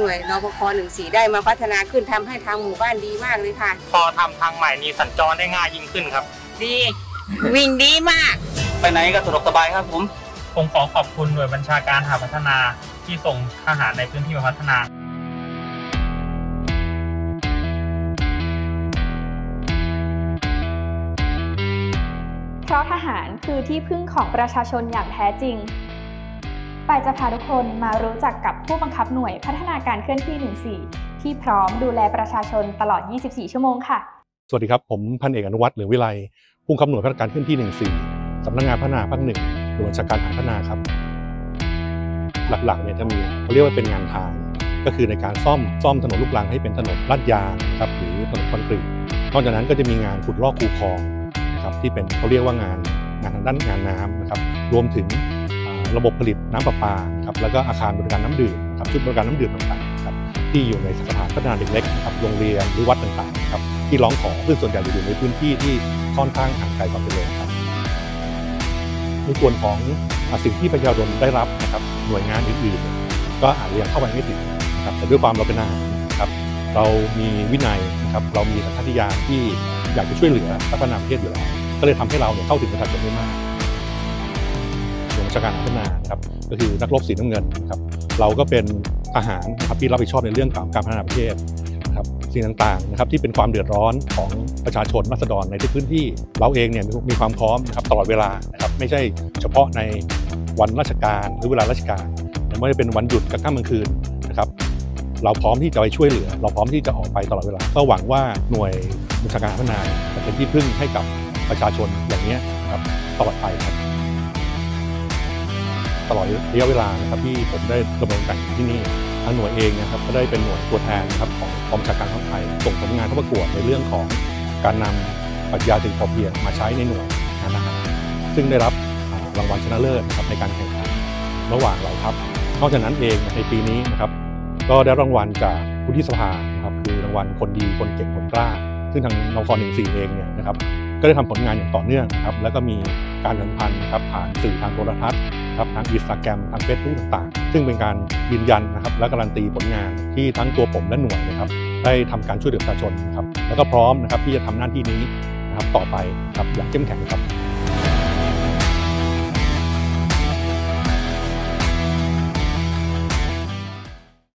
หน่วยนปคหนึ่งสี่ได้มาพัฒนาขึ้นทำให้ทางหมู่บ้านดีมากเลยค่ะ พอทำทางใหม่นี้สัญจรได้ง่ายยิ่งขึ้นครับ ดี วิ่งดีมาก ไปไหนก็สะดวกสบายครับผมผมขอขอบคุณหน่วยบัญชาการหาพัฒนาที่ส่งทหารในพื้นที่มาพัฒนาเพราะทหารคือที่พึ่งของประชาชนอย่างแท้จริง ไปจะพาทุกคนมารู้จักกับผู้บังคับหน่วยพัฒนาการเคลื่อนที่ 14 ที่พร้อมดูแลประชาชนตลอด 24 ชั่วโมงค่ะ สวัสดีครับ ผมพันเอกอนุวัฒน์หลือวิไลผู้กำกับหน่วยพัฒนาการเคลื่อนที่ 14สำนักงานพัฒนาภาคหนึ่งหน่วยบัญชาการฐานพัฒนาครับ หลักๆเนี่ยจะมีเขาเรียกว่าเป็นงานทาง ก็คือในการซ่อมซ่อมถนนลูกรังให้เป็นถนนลาดยางนะครับหรือถนนคอนกรีตนอกจากนั้นก็จะมีงานขุดลอกคูคลองนะครับที่เป็นเขาเรียกว่างานงานทางด้านงานน้ำนะครับรวมถึง ระบบผลิตน้ำประปาครับแล้วก็อาคารบริการน้ำดื่มนครับชุดบริการน้ำดื่มต่างๆครับที่อยู่ในสถานพัฒนาเด็กเล็กนะครับโรงเรียนหรือวัดต่างๆครับที่ร้องขอซึ่งส่วนใหญ่อยู่ในพื้นที่ที่ค่อนข้างห่างไกลความเป็นเร็วครับในส่วนของสิ่งที่ประชาชนได้รับนะครับหน่วยงานอื่นๆ ก็อาจจะยังเข้าไปไม่ถึงนะครับแต่ด้วยความเราเป็นทหารครับเรามีวินัยนะครับเรามีสัญชาตญาณที่อยากจะช่วยเหลือพัฒนาประเทศอยู่แล้วก็เลยทำให้เราเนี่ยเข้าถึงประชาชนได้มาก ชาการพัฒนาครับก็คือนักรบสีน้ำเงินนะครับเราก็เป็นทหารนะครับที่รับผิดชอบในเรื่องของการพัฒนาประเทศนะครับสิ่งต่างๆนะครับที่เป็นความเดือดร้อนของประชาชนรัษฎรในทุกพื้นที่ เราเองเนี่ยมีความพร้อมนะครับตลอดเวลานะครับไม่ใช่เฉพาะในวันราชการหรือเวลาราชการแต่ไม่ได้เป็นวันหยุดกับข้ามกลางคืนนะครับเราพร้อมที่จะไปช่วยเหลือ เราพร้อมที่จะออกไปตลอดเวลา ก็หวังว่าหน่วยบัญชาการพัฒนาจะเป็นที่พึ่งให้กับประชาชนอย่างนี้นครับตลอดไปครับ ตลอดระยะเวลานะครับที่ผมได้ดำรงตำแหน่งอยู่ที่นี่ทางหน่วยเองนะครับก็ได้เป็นหน่วยตัวแทนครับของกองบัญชาการทหารไทยส่งผลงานเข้าประกวดในเรื่องของการนำปรัชญาเศรษฐกิจพอเพียงมาใช้ในหน่วยงานทหารซึ่งได้รับรางวัลชนะเลิศนะครับในการแข่งขันระหว่างเราครับ นอกจากนั้นเองในปีนี้นะครับก็ได้รางวัลจากผู้ที่สภานะครับคือรางวัลคนดีคนเก่งคนกล้า ซึ่งทางนครหนึ่งสี่เองเนี่ยนะครับก็ได้ทำผลงานอย่างต่อเนื่องนะครับแล้วก็มีการสัมพันธ์นะครับผ่านสื่อทางโทรทัศน์ นะครับทางอินสตาแกรมทางเฟซบุ๊กต่างๆ ซึ่งเป็นการยืนยันนะครับและการันตีผลงานที่ทั้งตัวผมและหน่วยนะครับได้ทำการช่วยเหลือประชาชนนะครับแล้วก็พร้อมนะครับที่จะทำหน้าที่นี้นะครับต่อไปครับอย่างเข้มแข็งครับ